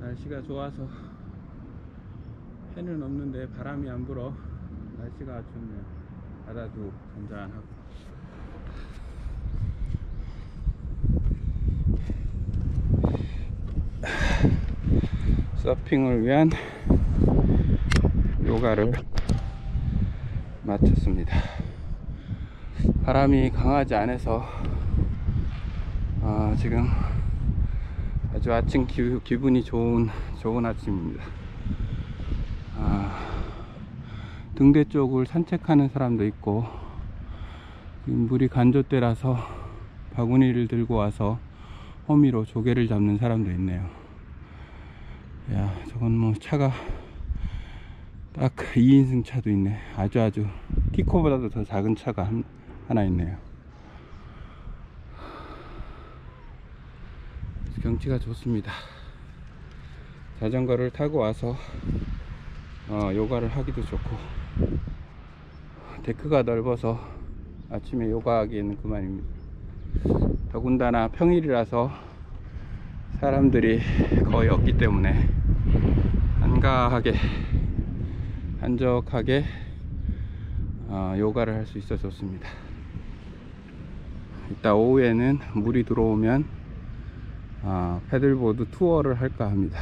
날씨가 좋아서 해는 없는데 바람이 안 불어. 날씨가 좋네요 바다도 잔잔하고. 서핑을 위한 요가를 마쳤습니다. 바람이 강하지 않아서 아, 지금 아주 아침 기, 기분이 좋은 좋은 아침입니다. 아, 등대 쪽을 산책하는 사람도 있고 물이 간조 때라서 바구니를 들고 와서 호미로 조개를 잡는 사람도 있네요. 야, 저건 뭐 차가 딱 2인승 차도 있네. 아주 아주 티코보다도 더 작은 차가 한, 하나 있네요. 경치가 좋습니다. 자전거를 타고 와서 어, 요가를 하기도 좋고 데크가 넓어서 아침에 요가하기에는 그만입니다. 더군다나 평일이라서 사람들이 거의 없기 때문에 한가하게 한적하게 어, 요가를 할 수 있어 좋습니다. 이따 오후에는 물이 들어오면 아, 패들보드 투어를 할까 합니다.